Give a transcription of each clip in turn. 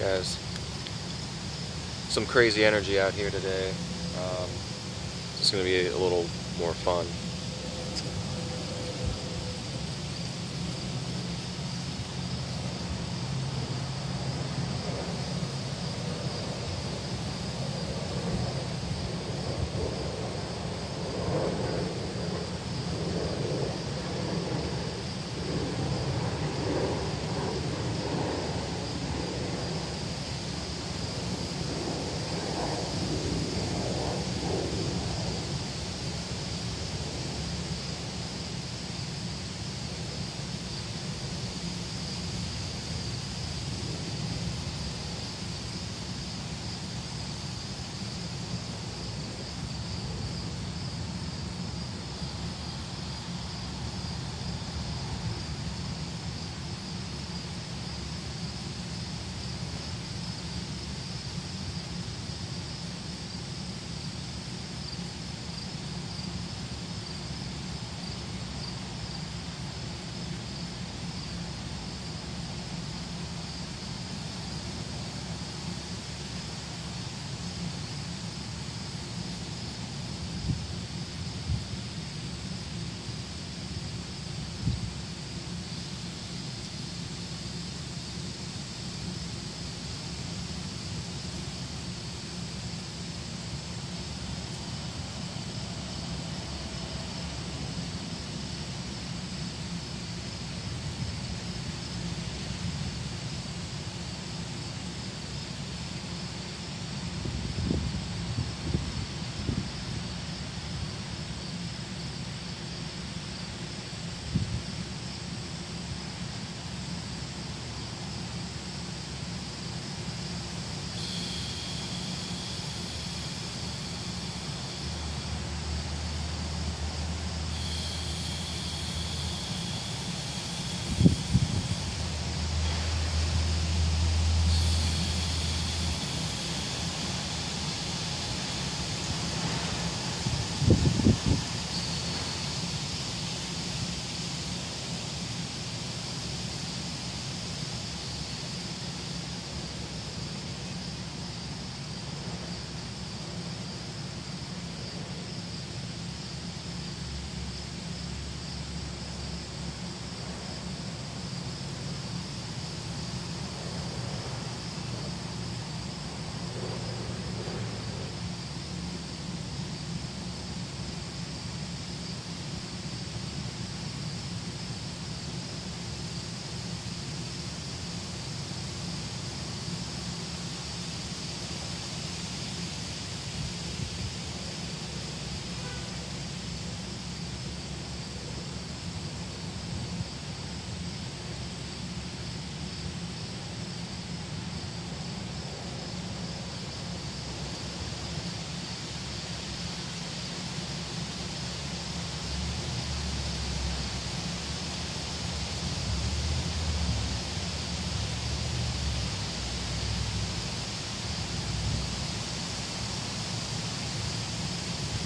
Guys, some crazy energy out here today. Um, it's going to be a little more fun.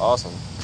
Awesome.